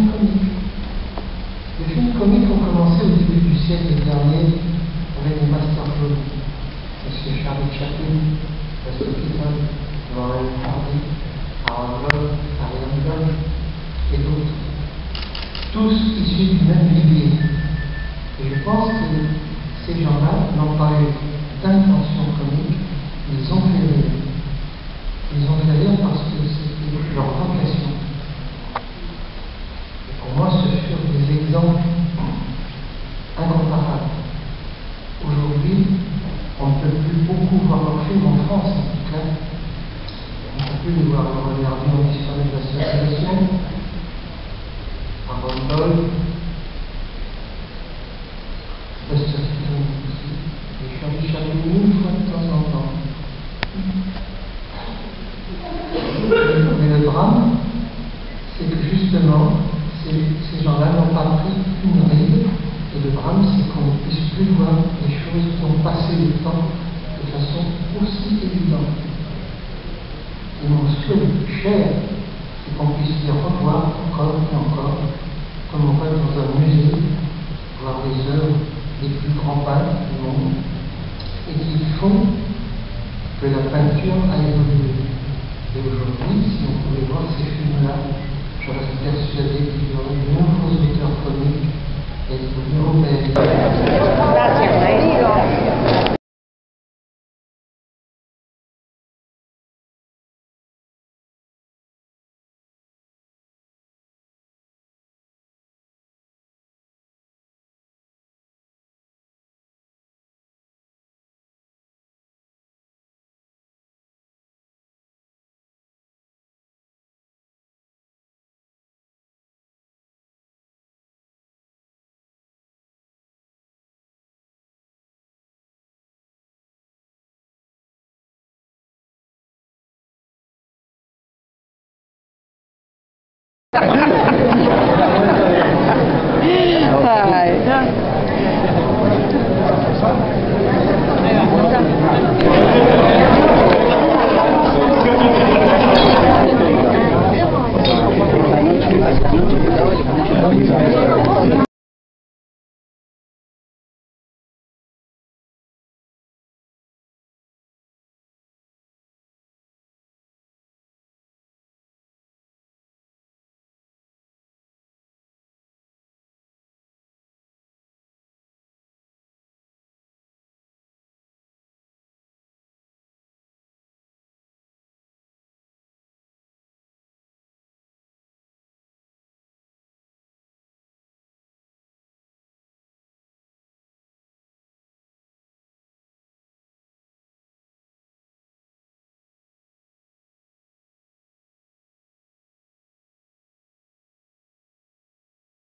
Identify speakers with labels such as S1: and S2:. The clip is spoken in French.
S1: Les films comiques ont commencé au début du siècle dernier avec les Masters Jones, M. Charlie Chaplin, Buster Keaton, Warren Hardy, Harold Lloyd, Ariane Lodge et d'autres. Tous issus du même milieu. Et je pense que ces gens-là n'ont pas eu beaucoup voir leurs films en France, en tout cas. On peut plus les voir regarder en disparu de la circulation. Aaron Paul, Buster Keaton aussi, et Charlie Chaplin une fois de temps en temps. Mais le drame, c'est que justement, ces, gens-là n'ont pas pris une ride, et le drame, c'est qu'on ne puisse plus voir les choses qui ont passé le temps de façon aussi évidente. Souhait cher, c'est qu'on puisse les revoir encore et encore, comme on va dans un musée, voir les œuvres des plus grands peintres du monde, et qui font que la peinture a évolué. Et aujourd'hui, si on pouvait voir ces films-là, je reste persuadé qu'il y aurait de nombreux auteurs
S2: hi